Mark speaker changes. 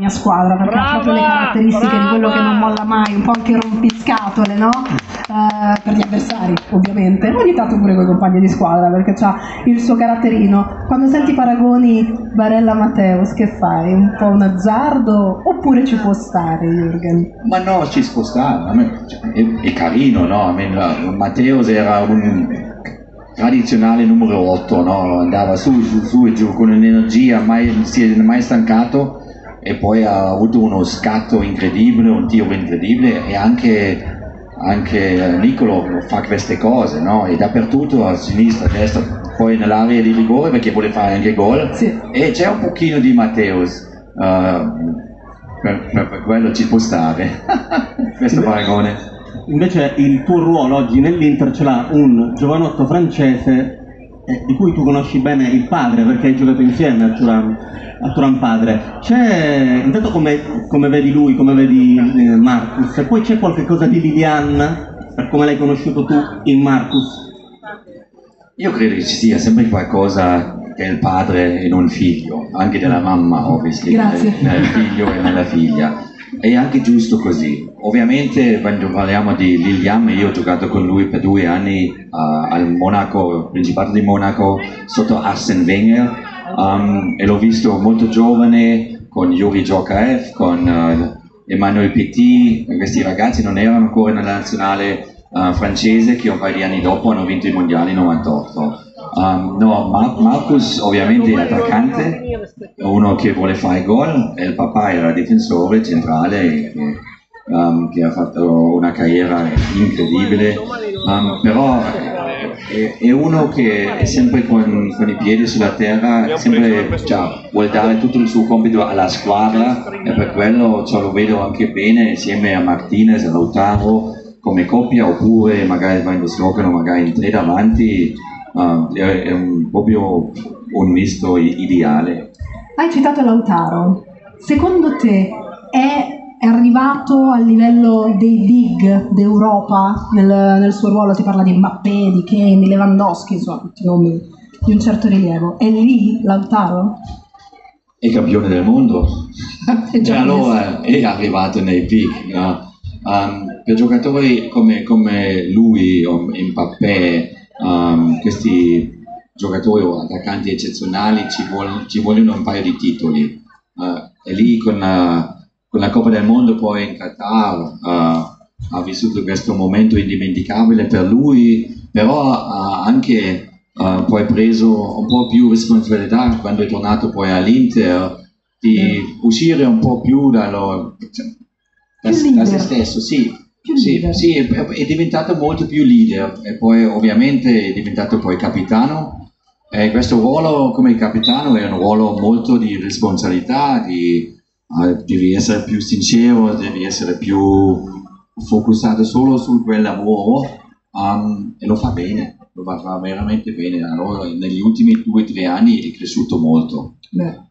Speaker 1: mia squadra perché brava, ha proprio le caratteristiche brava. di quello che non molla mai, un po' anche rompiscatole, no? Uh, per gli avversari, ovviamente. Ogni tanto pure con i compagni di squadra perché ha il suo caratterino. Quando senti paragoni Barella Matteus, che fai? Un po' un azzardo oppure ci può stare, Jürgen?
Speaker 2: Ma no, ci può stare. Me, cioè, è, è, carino, no? Me, Matteus era un tradizionale numero 8, no? andava su, su, su e giù con un'energia, mai, si è mai stancato e poi ha avuto uno scatto incredibile, un tiro incredibile e anche, anche Nicolo fa queste cose, no? E dappertutto a sinistra, a destra, poi nell'area di rigore perché vuole fare anche gol sì. e c'è un pochino di Matteus. Uh, per, per, per, quello ci può stare questo paragone.
Speaker 3: Invece il tuo ruolo oggi nell'Inter ce l'ha un giovanotto francese eh, di cui tu conosci bene il padre perché hai giocato insieme a Turan a Turan padre. C'è, intanto come, come, vedi lui, come vedi eh, Marcus, e poi c'è qualcosa di Lilian, per come l'hai conosciuto tu, in Marcus?
Speaker 2: Io credo che ci sia sempre qualcosa che è il padre e non il figlio, anche della mamma, ovviamente, nel figlio e nella figlia. È anche giusto così. Ovviamente quando parliamo di Lilian, io ho giocato con lui per due anni uh, al Monaco, Principato di Monaco, sotto Arsene Wenger um, e l'ho visto molto giovane con Yuri Djokaev, con uh, Emmanuel Petit, questi ragazzi non erano ancora nella nazionale uh, francese che un paio di anni dopo hanno vinto i mondiali 98. Um, no, Mar- Marcus ovviamente è attaccante, uno che vuole fare gol e il papà era difensore centrale che, um, che ha fatto una carriera incredibile, um, però è, è, uno che è sempre con, con, i piedi sulla terra, sempre cioè, vuole dare tutto il suo compito alla squadra e per quello cioè, lo vedo anche bene insieme a Martinez e Lautaro come coppia oppure magari quando giocano magari in tre davanti uh, è, è un, proprio un misto ideale.
Speaker 1: Hai citato Lautaro, secondo te è è arrivato al livello dei big d'Europa nel, nel, suo ruolo, ti parla di Mbappé, di Kane, di Lewandowski, insomma, tutti nomi di un certo rilievo. È lì Lautaro?
Speaker 2: È campione del mondo. e allora è arrivato nei big. No? Um, per giocatori come, come lui o Mbappé, um, questi giocatori o attaccanti eccezionali ci, vuol, ci, vogliono un paio di titoli. Uh, e lì con... Uh, con la Coppa del Mondo poi in Qatar uh, ha vissuto questo momento indimenticabile per lui, però ha anche uh, poi preso un po' più responsabilità quando è tornato poi all'Inter di uscire un po' più dallo, cioè, da, da, se stesso, sì. Sì, sì, è, diventato molto più leader e poi ovviamente è diventato poi capitano e questo ruolo come capitano è un ruolo molto di responsabilità, di, devi essere più sincero, devi essere più focusato solo su quel lavoro um, e lo fa bene, lo fa veramente bene. Allora, negli ultimi due o tre anni è cresciuto molto.
Speaker 1: Beh.